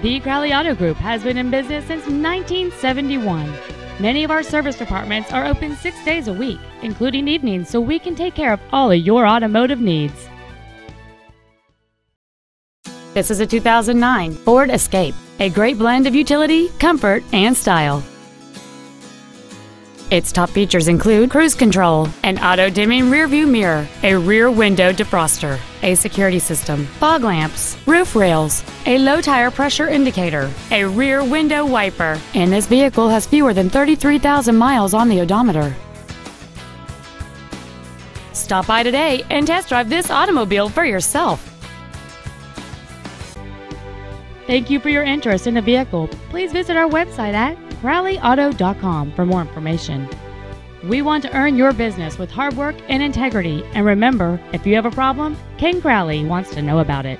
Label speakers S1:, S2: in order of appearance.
S1: The Crowley Auto Group has been in business since 1971. Many of our service departments are open six days a week, including evenings, so we can take care of all of your automotive needs. This is a 2009 Ford Escape, a great blend of utility, comfort, and style. Its top features include cruise control, an auto-dimming rearview mirror, a rear window defroster, a security system, fog lamps, roof rails, a low tire pressure indicator, a rear window wiper, and this vehicle has fewer than 33,000 miles on the odometer. Stop by today and test drive this automobile for yourself. Thank you for your interest in the vehicle. Please visit our website at crowleyauto.com for more information. We want to earn your business with hard work and integrity. And remember, if you have a problem, Ken Crowley wants to know about it.